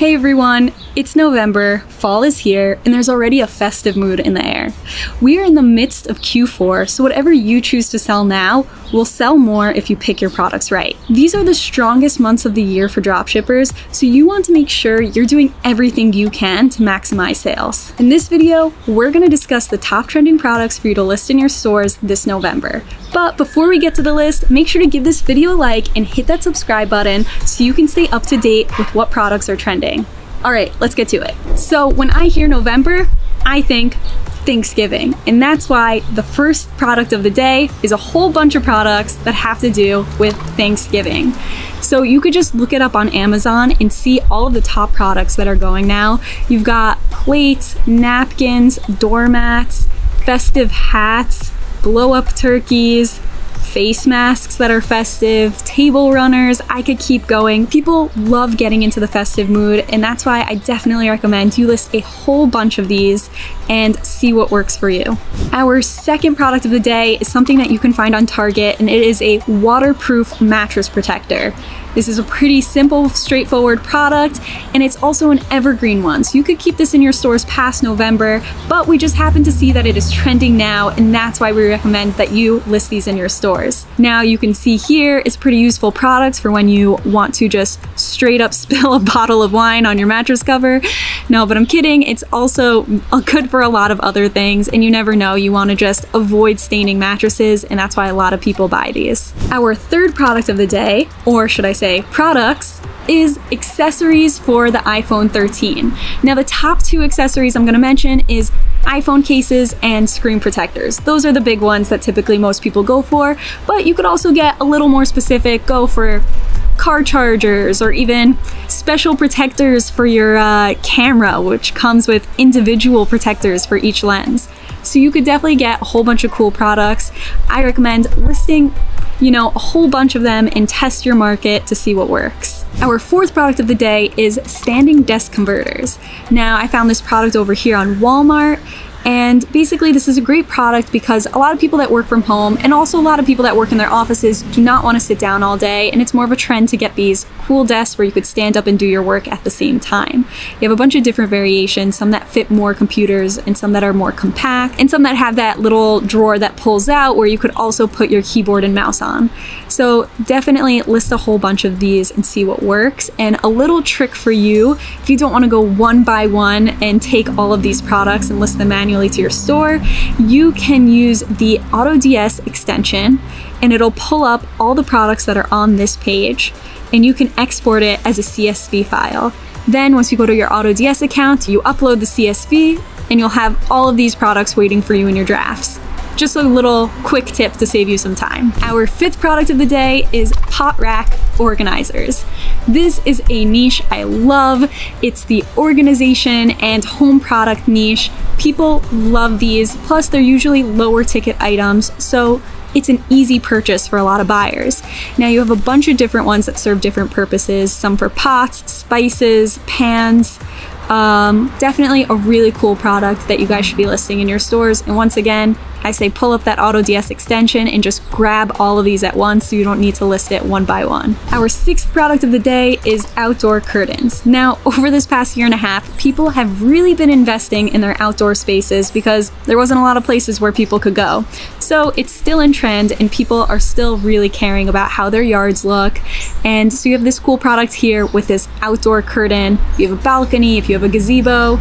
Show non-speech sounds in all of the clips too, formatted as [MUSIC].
Hey everyone, it's November, fall is here, and there's already a festive mood in the air. We are in the midst of Q4, so whatever you choose to sell now will sell more if you pick your products right. These are the strongest months of the year for dropshippers, so you want to make sure you're doing everything you can to maximize sales. In this video, we're going to discuss the top trending products for you to list in your stores this November. But before we get to the list, make sure to give this video a like and hit that subscribe button so you can stay up to date with what products are trending. All right, let's get to it. So when I hear November, I think Thanksgiving. And that's why the first product of the day is a whole bunch of products that have to do with Thanksgiving. So you could just look it up on Amazon and see all of the top products that are going now. You've got plates, napkins, doormats, festive hats, blow up turkeys, face masks that are festive, table runners, I could keep going. People love getting into the festive mood, and that's why I definitely recommend you list a whole bunch of these and see what works for you. Our second product of the day is something that you can find on Target, and it is a waterproof mattress protector. This is a pretty simple, straightforward product, and it's also an evergreen one. So you could keep this in your stores past November, but we just happen to see that it is trending now, and that's why we recommend that you list these in your stores. Now you can see here, it's pretty useful product for when you want to just straight up [LAUGHS] spill a bottle of wine on your mattress cover. No, but I'm kidding. It's also good for a lot of other things, and you never know, you wanna just avoid staining mattresses, and that's why a lot of people buy these. Our third product of the day, or should I say products is accessories for the iPhone 13. Now the top two accessories I'm gonna mention is iPhone cases and screen protectors. Those are the big ones that typically most people go for, but you could also get a little more specific, go for car chargers or even special protectors for your uh, camera, which comes with individual protectors for each lens. So you could definitely get a whole bunch of cool products. I recommend listing you know, a whole bunch of them and test your market to see what works. Our fourth product of the day is standing desk converters. Now, I found this product over here on Walmart and basically, this is a great product because a lot of people that work from home and also a lot of people that work in their offices do not want to sit down all day. And it's more of a trend to get these cool desks where you could stand up and do your work at the same time. You have a bunch of different variations, some that fit more computers and some that are more compact, and some that have that little drawer that pulls out where you could also put your keyboard and mouse on. So definitely list a whole bunch of these and see what works. And a little trick for you, if you don't want to go one by one and take all of these products and list them manually, manually to your store, you can use the AutoDS extension and it'll pull up all the products that are on this page and you can export it as a CSV file. Then once you go to your AutoDS account, you upload the CSV and you'll have all of these products waiting for you in your drafts. Just a little quick tip to save you some time. Our fifth product of the day is pot rack organizers. This is a niche I love. It's the organization and home product niche. People love these, plus they're usually lower ticket items, so it's an easy purchase for a lot of buyers. Now you have a bunch of different ones that serve different purposes, some for pots, spices, pans, um, definitely a really cool product that you guys should be listing in your stores. And once again, I say pull up that AutoDS extension and just grab all of these at once so you don't need to list it one by one. Our sixth product of the day is outdoor curtains. Now, [LAUGHS] over this past year and a half, people have really been investing in their outdoor spaces because there wasn't a lot of places where people could go. So it's still in trend and people are still really caring about how their yards look. And so you have this cool product here with this outdoor curtain. You have a balcony, if you have a gazebo,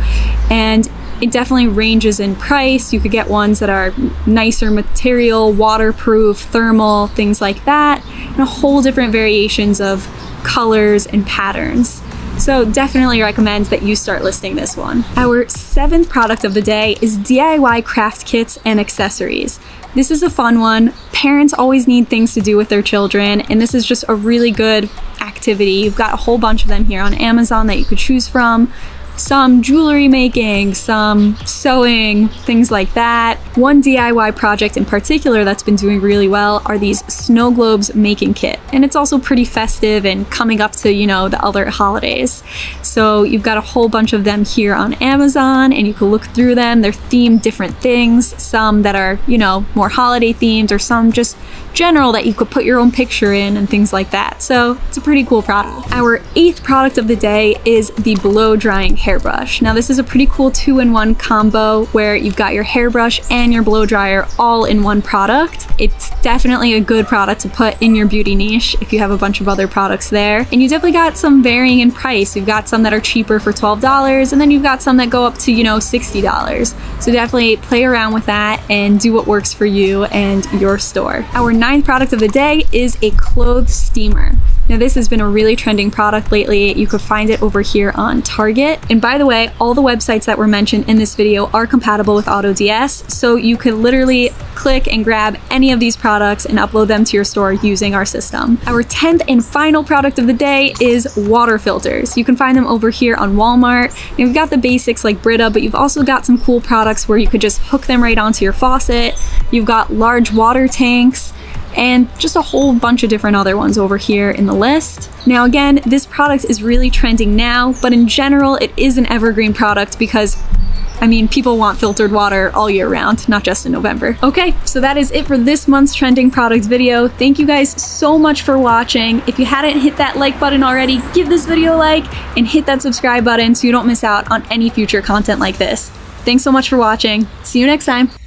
and it definitely ranges in price. You could get ones that are nicer material, waterproof, thermal, things like that, and a whole different variations of colors and patterns. So definitely recommend that you start listing this one. Our seventh product of the day is DIY craft kits and accessories. This is a fun one. Parents always need things to do with their children, and this is just a really good activity. You've got a whole bunch of them here on Amazon that you could choose from some jewelry making, some sewing, things like that. One DIY project in particular that's been doing really well are these snow globes making kit. And it's also pretty festive and coming up to, you know, the other holidays. So you've got a whole bunch of them here on Amazon and you can look through them. They're themed different things, some that are, you know, more holiday themed or some just general that you could put your own picture in and things like that. So it's a pretty cool product. Our eighth product of the day is the blow drying hairbrush. Now this is a pretty cool two-in-one combo where you've got your hairbrush and your blow dryer all in one product. It's definitely a good product to put in your beauty niche if you have a bunch of other products there. And you definitely got some varying in price. You've got some that are cheaper for $12 and then you've got some that go up to, you know, $60. So definitely play around with that and do what works for you and your store. Our ninth product of the day is a clothes steamer. Now this has been a really trending product lately. You could find it over here on Target. And by the way, all the websites that were mentioned in this video are compatible with AutoDS, so you could literally click and grab any of these products and upload them to your store using our system. Our 10th and final product of the day is water filters. You can find them over here on Walmart. You've got the basics like Brita, but you've also got some cool products where you could just hook them right onto your faucet. You've got large water tanks and just a whole bunch of different other ones over here in the list. Now again, this product is really trending now, but in general, it is an evergreen product because I mean, people want filtered water all year round, not just in November. Okay, so that is it for this month's trending products video. Thank you guys so much for watching. If you hadn't hit that like button already, give this video a like and hit that subscribe button so you don't miss out on any future content like this. Thanks so much for watching. See you next time.